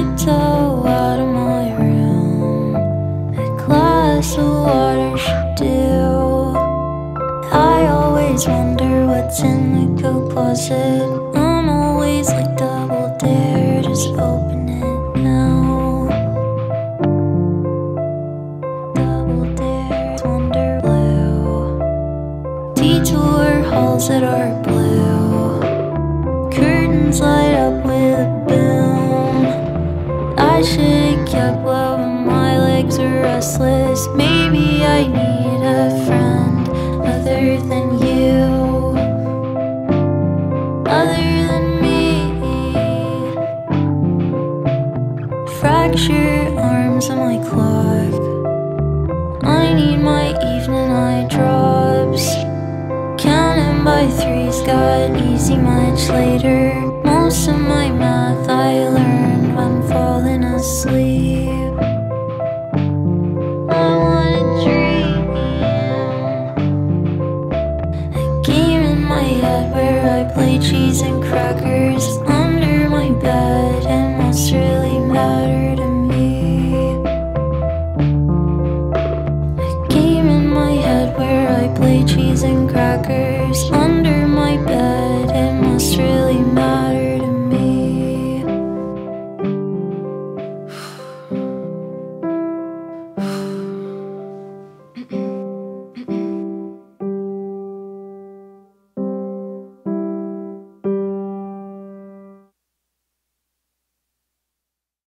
tiptoe out of my room. A glass of water should do. I always wonder what's in the coat closet. I'm always like double dare, just open it now. Double dare, wonder blue. Detour halls that are blue. Curtains light restless. Maybe I need a friend other than you, other than me. Fractured arms on my clock. I need my evening eye drops. Counting by threes got easy much later. Most of my math I spot where I play cheese and crackers under my bed, and what's really matter to me? A game in my head where I play cheese and crackers.